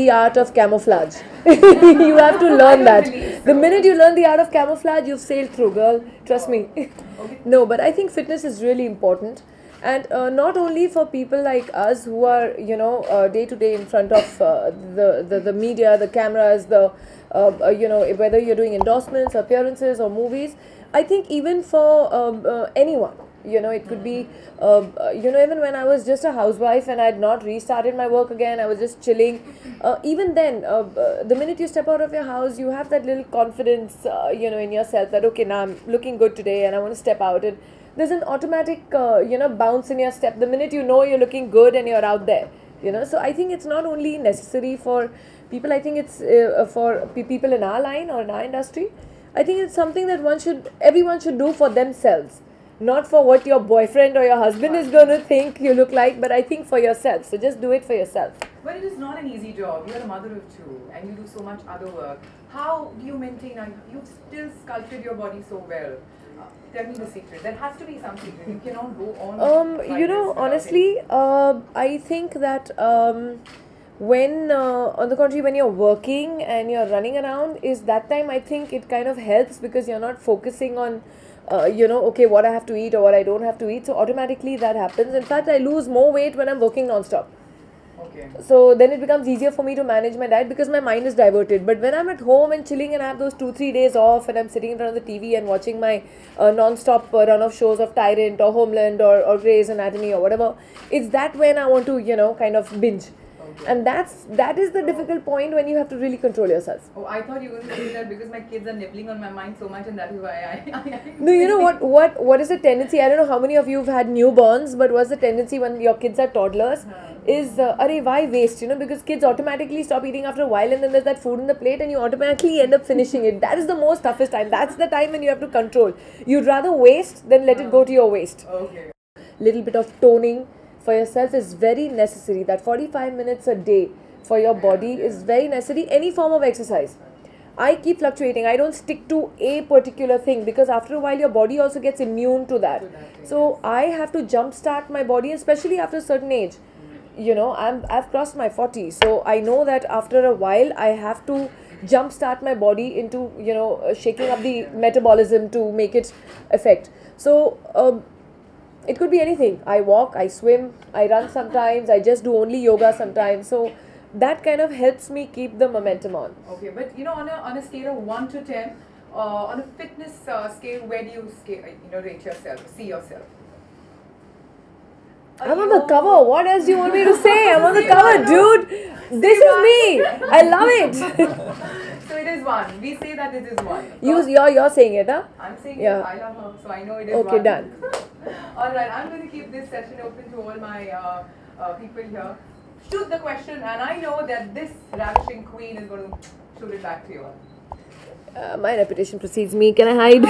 the art of camouflage. you have to learn that. believe The minute you learn the art of camouflage, you've sailed through, girl. Trust me. no, but I think fitness is really important. And uh, not only for people like us who are, you know, uh, day to day in front of uh, the, the, the media, the cameras, the, uh, uh, you know, whether you're doing endorsements, appearances, or movies, I think even for um, uh, anyone, you know it could be uh, uh, you know even when i was just a housewife and i had not restarted my work again i was just chilling. Uh, even then uh, uh, the minute you step out of your house you have that little confidence uh, you know in yourself that okay now i'm looking good today and i want to step out. And there's an automatic uh, you know bounce in your step. The minute you know you're looking good and you're out there you know. So i think it's not only necessary for people i think it's for pe- people in our line or in our industry. I think it's something that one should everyone should do for themselves not for what your boyfriend or your husband is going to think you look like but i think for yourself so just do it for yourself But it is not an easy job. You're a mother of two and you do so much other work. How do you maintain? You've still sculpted your body so well. Uh, tell me the secret. There has to be some secret. You cannot go on. um like you know honestly uh, i think that um when uh, on the contrary when you're working and you're running around is that time i think it kind of helps because you're not focusing on uh, you know okay what i have to eat or what i don't have to eat. So automatically that happens. In fact i lose more weight when i'm working non-stop. Okay. so then it becomes easier for me to manage my diet because my mind is diverted. But when i'm at home and chilling and i have those two three days off and i'm sitting in front of the tv and watching my uh, non-stop uh, run of shows of tyrant or homeland or, or grey's anatomy or whatever it's that when i want to you know kind of binge Okay. and that's that is the difficult point when you have to really control yourself. Oh, I thought you were going to say that because my kids are nibbling on my mind so much, and that is why I. I, no you know what what what is the tendency? I don't know how many of you have had newborns but what's the tendency when your kids are toddlers is uh, arey, why waste? You know because kids automatically stop eating after a while and then there's that food in the plate and you automatically end up finishing it. That is the most toughest time. That's the time when you have to control. You'd rather waste than let it go to your waste Okay. little bit of toning for yourself is very necessary. That 45 minutes a day for your body is very necessary. Any form of exercise. I keep fluctuating. I don't stick to a particular thing because after a while your body also gets immune to that. So i have to jumpstart my body especially after a certain age. You know i'm i've crossed my 40 so i know that after a while i have to jumpstart my body into you know uh, shaking up the metabolism to make it effect. So um, it could be anything. I walk i swim i run sometimes i just do only yoga sometimes. So that kind of helps me keep the momentum on. Okay, but you know, on a on a scale of one to ten, uh, on a fitness uh, scale, where do you scale, you know, rate yourself, see yourself? I'm on the cover what else do you want me to say i'm on the cover dude this is me i love it So it is one. We say that it is one. you you're you're saying it huh I'm saying Yeah. I love her, so I know it is Okay, one. Okay, done. all right, I'm going to keep this session open to all my uh, uh, people here. Shoot the question, and I know that this ravishing queen is going to shoot it back to you. uh, my reputation precedes me can i hide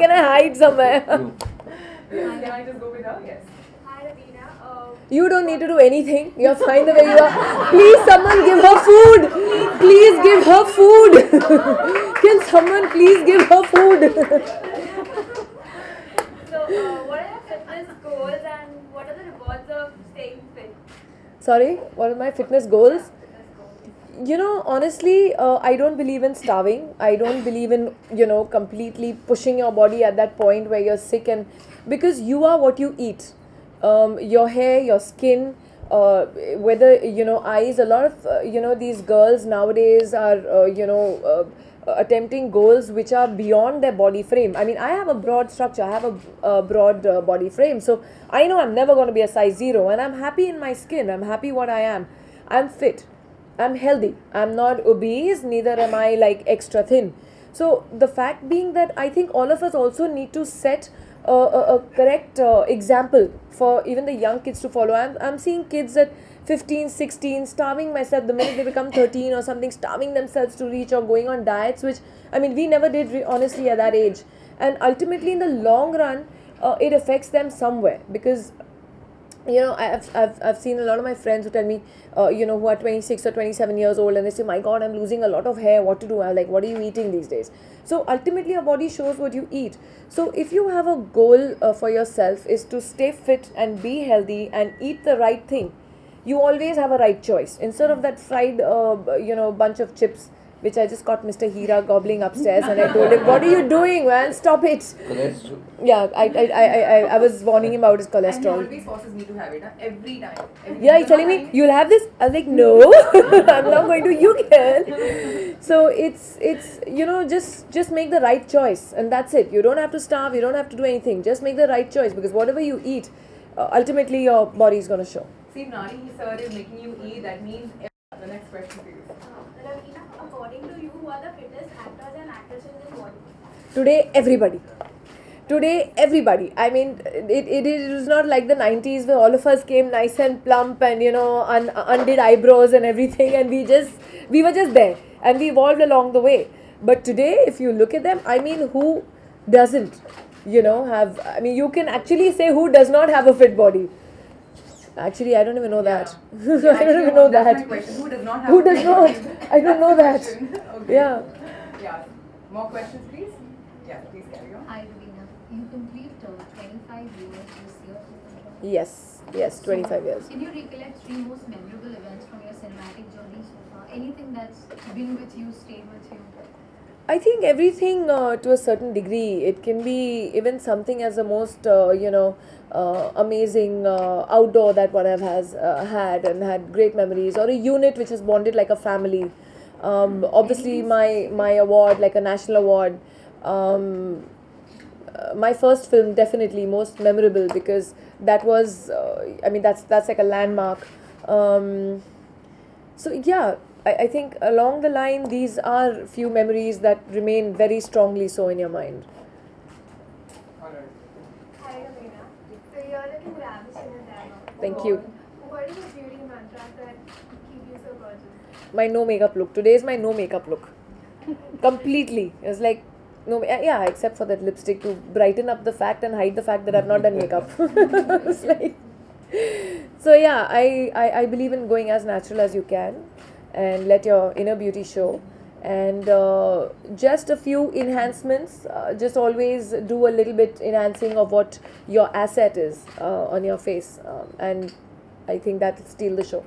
can i hide somewhere Yes, can I just go with her? Yes. You don't need to do anything. You're fine the way you are. Please, someone give her food. Please give her food. Can someone please give her food? so, uh, what are your fitness goals and what are the rewards of staying fit? Sorry, what are my fitness goals? Fitness goals. You know, honestly, uh, I don't believe in starving. I don't believe in, you know, completely pushing your body at that point where you're sick and because you are what you eat. Um, your hair, your skin, uh, whether, you know, eyes, a lot of, uh, you know, these girls nowadays are, uh, you know, uh, attempting goals which are beyond their body frame. I mean, I have a broad structure, I have a, a broad uh, body frame. So I know I'm never going to be a size zero and I'm happy in my skin. I'm happy what I am. I'm fit. I'm healthy. I'm not obese, neither am I like extra thin. So, the fact being that I think all of us also need to set a, a, a correct uh, example for even the young kids to follow. I'm, I'm seeing kids at 15, 16 starving myself the minute they become 13 or something, starving themselves to reach or going on diets, which I mean, we never did re- honestly at that age. And ultimately, in the long run, uh, it affects them somewhere because you know I've, I've, I've seen a lot of my friends who tell me uh, you know who are 26 or 27 years old and they say my god i'm losing a lot of hair. What to do? I'm like what are you eating these days? So ultimately your body shows what you eat. So if you have a goal uh, for yourself is to stay fit and be healthy and eat the right thing you always have a right choice. Instead of that fried uh, you know bunch of chips which I just caught Mr. Hira gobbling upstairs and I told him what are you doing man stop it Cholesterol. yeah I I, I, I, I was warning him about his And he cholesterol always forces me to have it huh? every time. Every yeah, he's telling me you'll have this. I was like, no, I'm not going to. You can. So it's it's you know just just make the right choice, and that's it. You don't have to starve. You don't have to do anything. Just make the right choice because whatever you eat, uh, ultimately your body is gonna show. See, if Nani sir is making you eat, that means the next question please. Uh, Raveena, Today, everybody. Today, everybody. I mean, it, it, it was not like the 90s where all of us came nice and plump and, you know, un, undid eyebrows and everything, and we just, we were just there and we evolved along the way. But today, if you look at them, I mean, who doesn't, you know, have, I mean, you can actually say who does not have a fit body. Actually, I don't even know that. Yeah. I don't even know that's that. Who does not have Who does not? I don't know that. That's the question. Okay. Yeah. Yeah. More questions, please? Yeah, please carry on. Hi, Raveena. You complete uh, 25 years this year. Yes, yes, 25 years. Can you recollect three most memorable events from your cinematic journey so far? Anything that's been with you, stayed with you? I think everything uh, to a certain degree. It can be even something as the most, uh, you know, uh, amazing uh, outdoor that one has uh, had and had great memories, or a unit which has bonded like a family. Um, obviously, my my award, like a national award. Um, uh, my first film definitely most memorable because that was uh, i mean that's that's like a landmark um, so yeah I, I think along the line these are few memories that remain very strongly so in your mind Alright. Hi, Raveena. So you're looking ravish in a dialogue. Thank you. What is the beauty mantra that keep you so gorgeous? my no makeup look today is my no makeup look completely it's like no yeah except for that lipstick to brighten up the fact and hide the fact that i've not done makeup it's like so yeah I, I i believe in going as natural as you can and let your inner beauty show and uh, just a few enhancements uh, just always do a little bit enhancing of what your asset is uh, on your face um, and i think that'll steal the show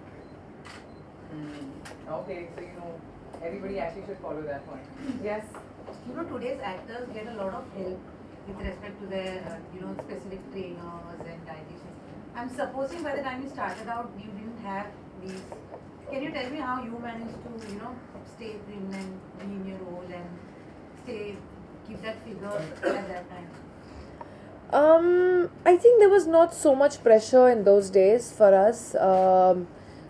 Okay, so you know, everybody actually should follow that point. Yes. You know, today's actors get a lot of help with respect to their, uh, you know, specific trainers and dietitians. I'm supposing by the time you started out, you didn't have these. Can you tell me how you managed to, you know, stay thin and be in your role and stay, keep that figure at that time? Um, I think there was not so much pressure in those days for us. Um,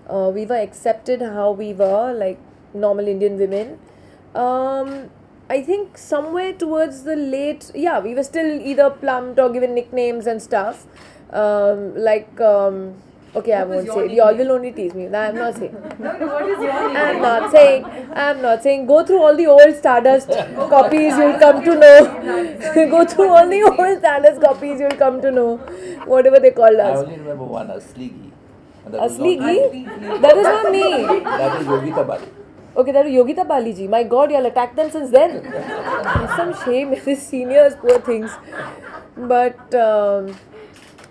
uh, we were accepted how we were, like normal Indian women. Um, I think somewhere towards the late, yeah, we were still either plumped or given nicknames and stuff. Um, like, um, okay, I What was won't say. it. Y'all will only tease me. Nah, I'm not saying. No, no, what is your I'm nickname? not saying. I'm not saying. Go through all the old Stardust copies. You'll come to know. Go through all the old Stardust copies. You'll come to know whatever they called us. I us. only remember one, Asli And that was Asli ghee? That is not me. That is Yogita Bali. Okay, that is was Yogita Bali ji. My God, y'all attacked them since then. Some shame, these seniors, poor things. But um,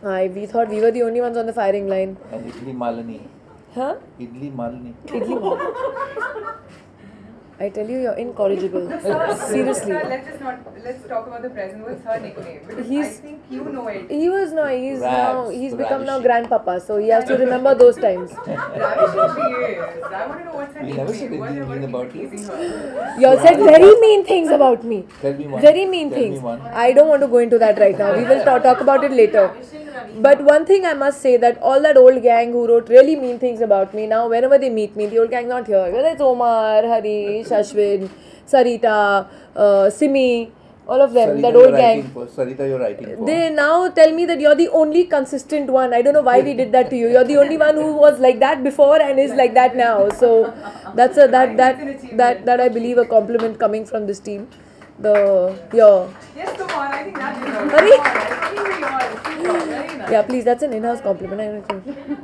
I, we thought we were the only ones on the firing line. And Idli Malini. Huh? Idli Malini. Idli. I tell you, you're incorrigible. Seriously. Let's just not let's talk about the present. What's her nickname? Because I He's- think you know it. He was no, he's now Rags, he's become now grandpapa, so he has to remember those times. Ravishing she is. I want to know what's her We never said nickname. What anything mean are about you. Y'all said very mean things about me. Tell me one. Very mean Tell things. Me one. I don't want to go into that right now. We will talk, talk about it later. But one thing I must say that all that old gang who wrote really mean things about me now, whenever they meet me, the old gang's not here. Whether it's Omar, Harish, Ashwin, Sarita, uh, Simi, all of them, Sarita, that old gang. writing For, Sarita, you're writing for. They now tell me that you're the only consistent one. I don't know why we did that to you. You're the only one who was like that before and is like that now. So that's a that that that that I believe a compliment coming from this team. The yeah Yes, come on. I think that's enough. Hurry. Come on, I think we all. Super. Very nice. yeah please that's an in-house compliment. I don't think.